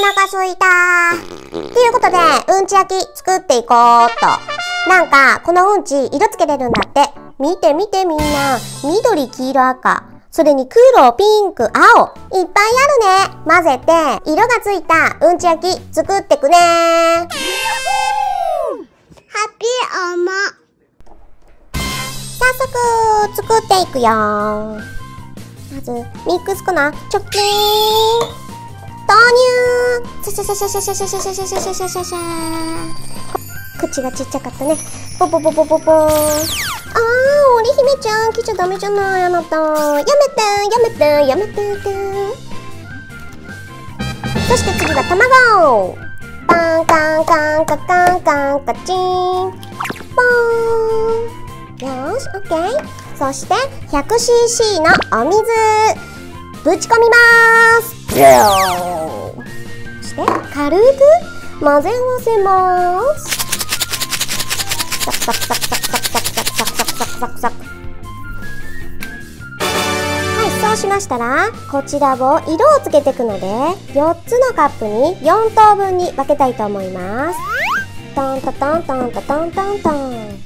が空いた。ということで、うんち焼き作っていこうっと。なんか、このうんち色つけれるんだって。見て見てみんな。緑、黄色、赤。それに黒、ピンク、青。いっぱいあるね。混ぜて、色がついたうんち焼き作ってくねハッピーおも。早速、作っていくよまず、ミックス粉、チョッキーン投入シャシャシャシャシャシャシャシャシャシャシャシャシャ口がちっちゃかったね。ポポポポポポーン。あー、織姫ちゃん来ちゃダメじゃない、あなた。やめて、やめて、やめてて。そして次は卵カンカンカンカカンカンカチン。ポーン。よし、オッケー。そして 100cc のお水ぶち込みますそして軽く混ぜ合わせます。サクサクサクサク。サクサクサクサクサクサクはいそうしましたらこちらを色をつけていくので4つのカップに4等分に分けたいと思います。トントントントントントントン。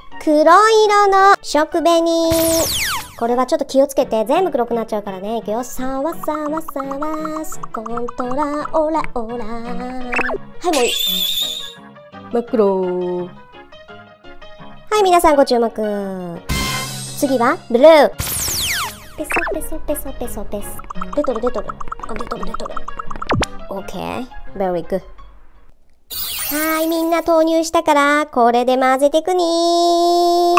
黒色の食紅。これはちょっと気をつけて全部黒くなっちゃうからね。いくよさわさわさわスコントラオラオラ。はいもういい。真っ黒。はい皆さんご注目。次はブルー。ペソペソペソペソペソ。出とる出とる。あ出とる出とる。OK very good はい、みんな投入したから、これで混ぜてくにー。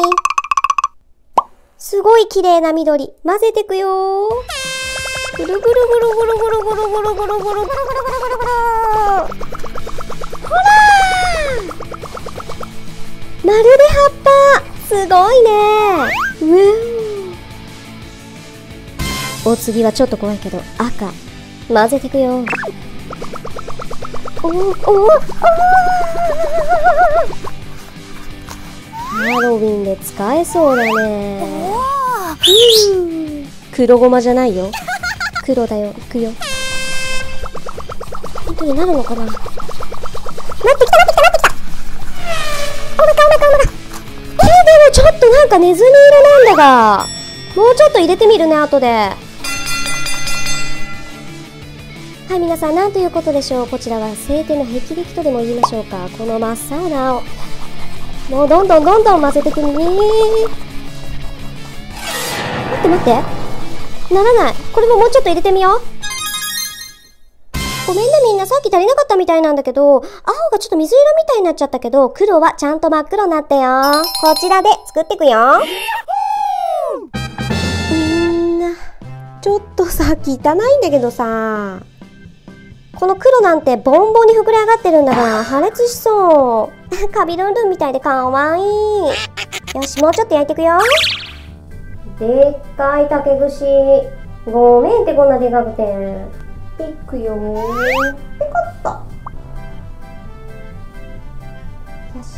すごい綺麗な緑。混ぜてくよー。ぐるぐるぐるぐるぐるぐるぐるぐるぐるぐるぐるぐるぐるぐるほらーまるで葉っぱすごいねうんお次はちょっと怖いけど、赤。混ぜてくよおおおハロウィンで使えそうだね。黒ごまじゃないよ。黒だよ。いくよ。本当になるのかな？なってきたなってきたなってきた。おなかおなかおなかえー、でもちょっとなんかネズミ色なんだが。もうちょっと入れてみるね後ではい、皆さん、なんということでしょう？こちらは晴天の霹靂とでも言いましょうか。この真っ青な青。もうどんどんどんどん混ぜていくね待って待って。ならない。これももうちょっと入れてみよう。ごめんねみんな、さっき足りなかったみたいなんだけど、青がちょっと水色みたいになっちゃったけど、黒はちゃんと真っ黒になったよ。こちらで作っていくよ。みんな、ちょっとさっき、汚いんだけどさ。この黒なんてボンボンに膨れ上がってるんだから破裂しそう。カビルンルンみたいでかわいい。よしもうちょっと焼いていくよ。でっかい竹串。ごめんってこんなでかくて。いくよ。ーペコッと。よし。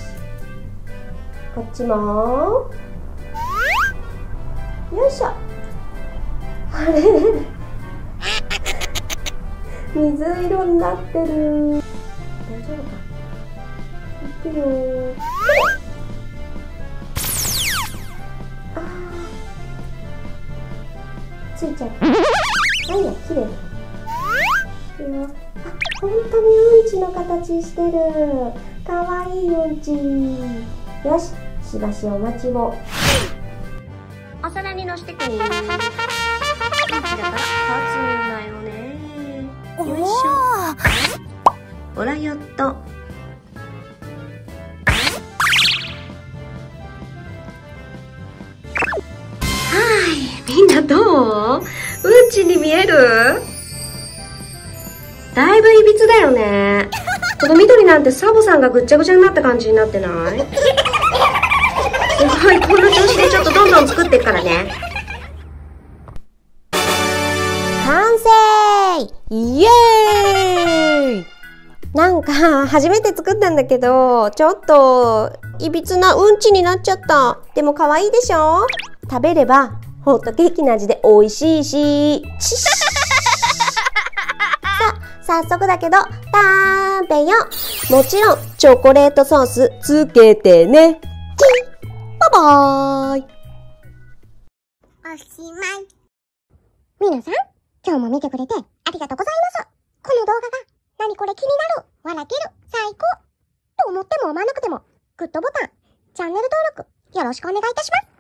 こっちも。よいしょ。あれ？水色になってる。大丈夫かいくよ。あついちゃった。はいや綺麗だあ本当にうんちの形してる。かわいいうんち。よし。しばしお待ちを。お皿にのしてくねうんちだからオラヨットはいみんなどう？うんちに見える？だいぶいびつだよね。この緑なんてサボさんがぐっちゃぐちゃになった感じになってない？すごい、この調子でちょっとどんどん作っていくからね。なんか、初めて作ったんだけど、ちょっと、いびつなうんちになっちゃった。でも可愛いでしょ？食べれば、ホットケーキの味で美味しいし。さあ、早速だけど、食べよもちろん、チョコレートソースつけてね。チバイバーイおしまい。皆さん、今日も見てくれてありがとうございます。この動画が何これ気になる、笑ける、最高。と思っても思わなくても、グッドボタン、チャンネル登録、よろしくお願いいたします。